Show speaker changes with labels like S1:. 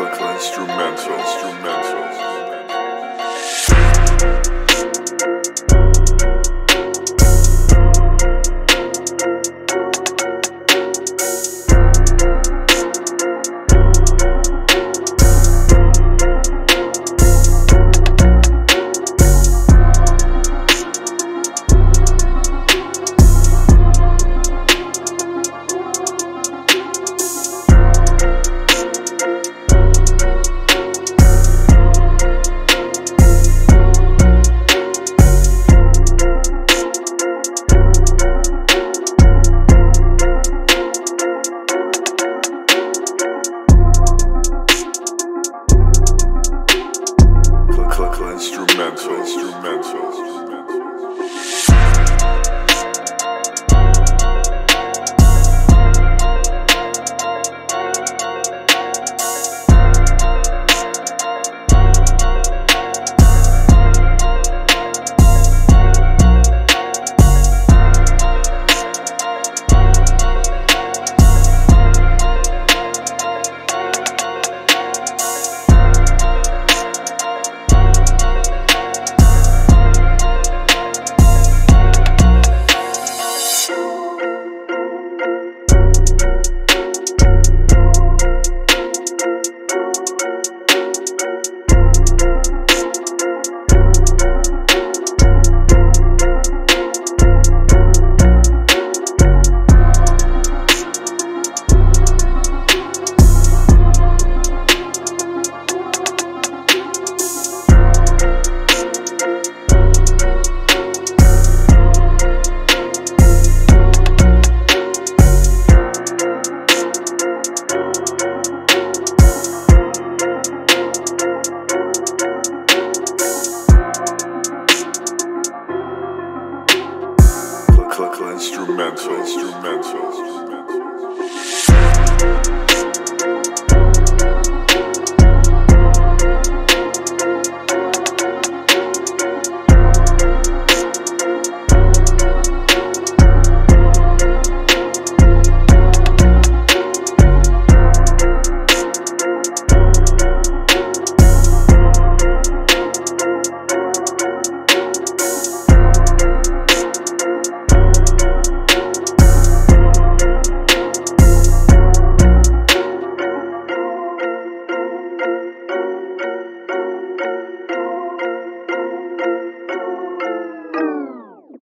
S1: Instrumentals. instrumental, instrumental. Instrumental, instrumental.